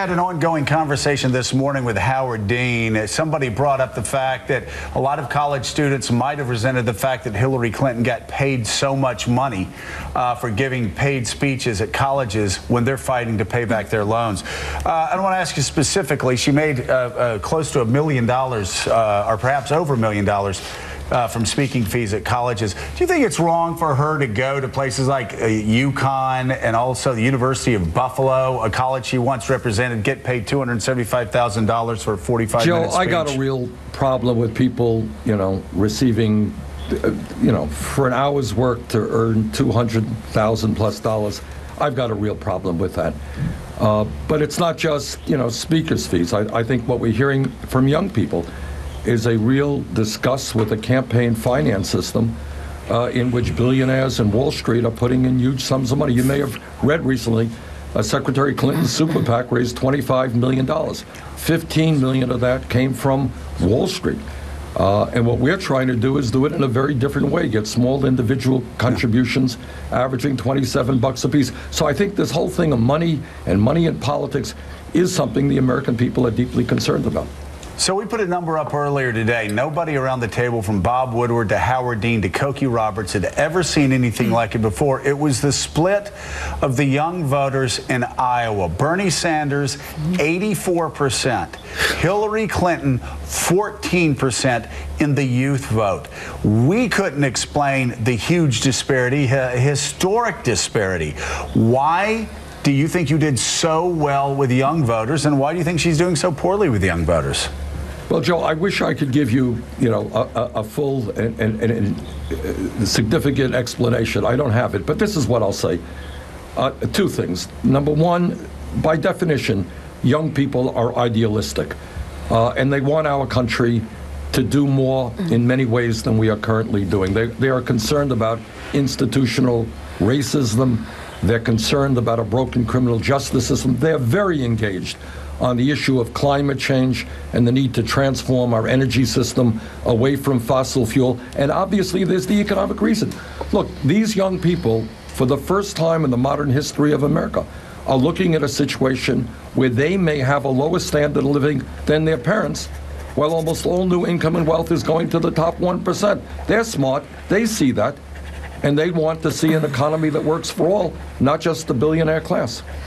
Had an ongoing conversation this morning with Howard Dean. Somebody brought up the fact that a lot of college students might have resented the fact that Hillary Clinton got paid so much money uh, for giving paid speeches at colleges when they're fighting to pay back their loans. Uh, I want to ask you specifically. She made uh, uh, close to a million dollars, uh, or perhaps over a million dollars uh, from speaking fees at colleges. Do you think it's wrong for her to go to places like uh, UConn and also the University of Buffalo, a college she once represented, get paid $275,000 for a 45 Joe. I got a real problem with people, you know, receiving, uh, you know, for an hour's work to earn 200,000 plus dollars. I've got a real problem with that. Uh, but it's not just, you know, speakers' fees. I, I think what we're hearing from young people is a real disgust with the campaign finance system uh, in which billionaires and Wall Street are putting in huge sums of money. You may have read recently uh, Secretary Clinton's super PAC raised $25 million. 15 million of that came from Wall Street. Uh, and what we're trying to do is do it in a very different way, get small individual contributions averaging 27 bucks apiece. So I think this whole thing of money and money in politics is something the American people are deeply concerned about. So we put a number up earlier today. Nobody around the table, from Bob Woodward to Howard Dean to Cokie Roberts, had ever seen anything like it before. It was the split of the young voters in Iowa. Bernie Sanders, 84%. Hillary Clinton, 14% in the youth vote. We couldn't explain the huge disparity, historic disparity. Why do you think you did so well with young voters, and why do you think she's doing so poorly with young voters? Well, Joe, I wish I could give you, you know, a, a, full and, and, and uh, significant explanation. I don't have it, but this is what I'll say. Uh, two things. Number one, by definition, young people are idealistic, uh, and they want our country to do more in many ways than we are currently doing. They, they are concerned about institutional racism. They're concerned about a broken criminal justice system. They're very engaged on the issue of climate change and the need to transform our energy system away from fossil fuel. And obviously, there's the economic reason. Look, these young people, for the first time in the modern history of America, are looking at a situation where they may have a lower standard of living than their parents, while almost all new income and wealth is going to the top 1%. They're smart, they see that, and they want to see an economy that works for all, not just the billionaire class.